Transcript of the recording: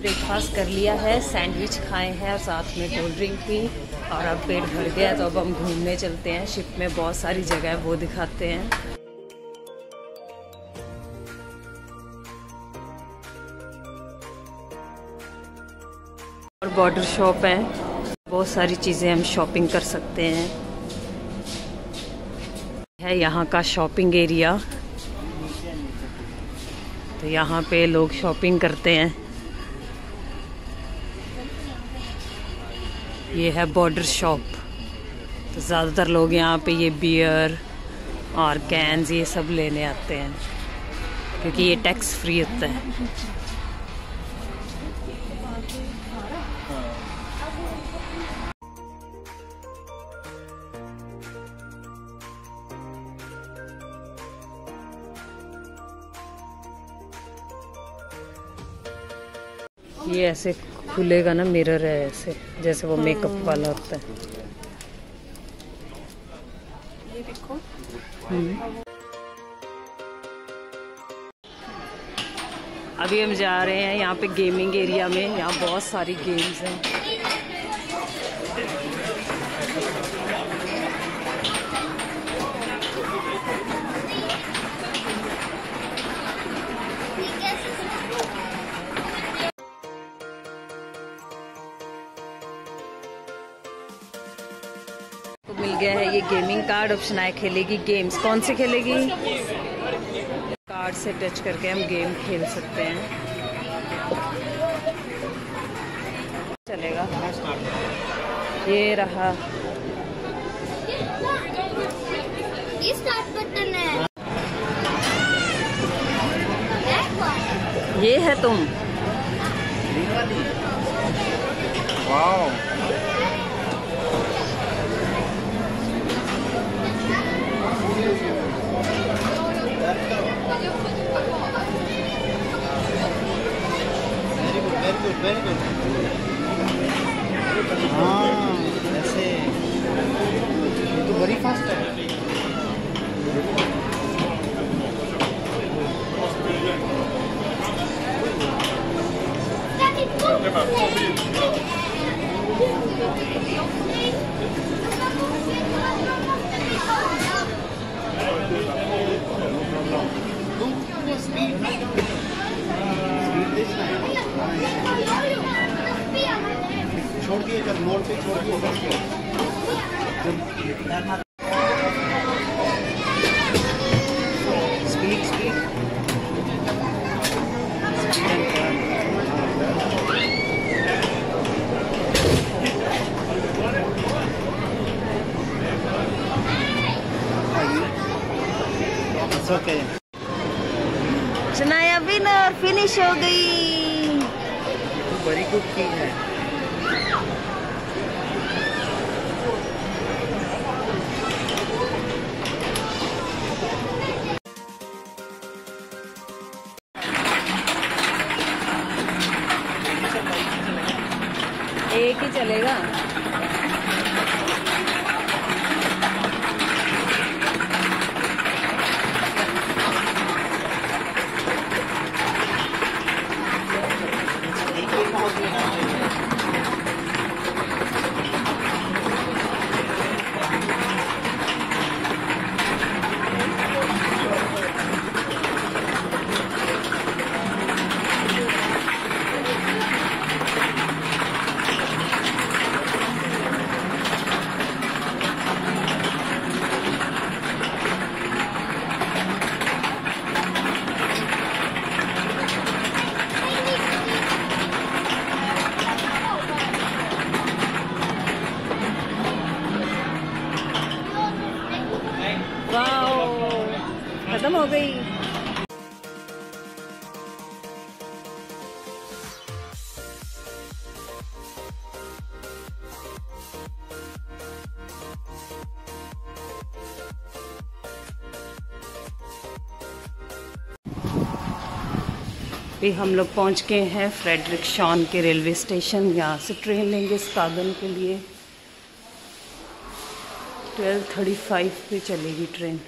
Breakfast कर लिया है, सैंडविच खाए हैं, और साथ में कोल्ड ड्रिंक भी और अब पेट भर गया तो अब हम घूमने चलते हैं। शिप में बहुत सारी जगह है, वो दिखाते हैं। और बॉर्डर शॉप है, बहुत सारी चीज़ें हम शॉपिंग कर सकते हैं। है यहाँ का शॉपिंग एरिया। तो यहाँ पे लोग शॉपिंग करते हैं। ये है बॉर्डर शॉप तो ज़्यादातर लोग यहाँ पे ये बियर और कैंस ये सब लेने आते हैं, क्योंकि ये टैक्स फ्री होता है। ये ऐसे खुलेगा ना मिरर है ऐसे जैसे वो मेकअप वाला होता है। ये देखो। अभी हम जा रहे हैं यहाँ पे गेमिंग एरिया में यहाँ बहुत सारी गेम्स हैं। मिल गया है ये गेमिंग कार्ड ऑप्शन आए खेलेगी गेम्स कौन से खेलेगी? कार्ड से टच करके हम गेम खेल सकते हैं. चलेगा. ये रहा. ये है. तुम. जब speed speed okay Shanaya winner finish हो गई बड़ी गुड की है एक ही खत्म हो गई। भी हम लोग पहुँच गए हैं फ्रेडरिक शॉन के रेलवे स्टेशन। यहाँ से ट्रेन लेंगे स्कागन के लिए। ट्वेल्व थर्टी फाइव पर चलेगी ट्रेन।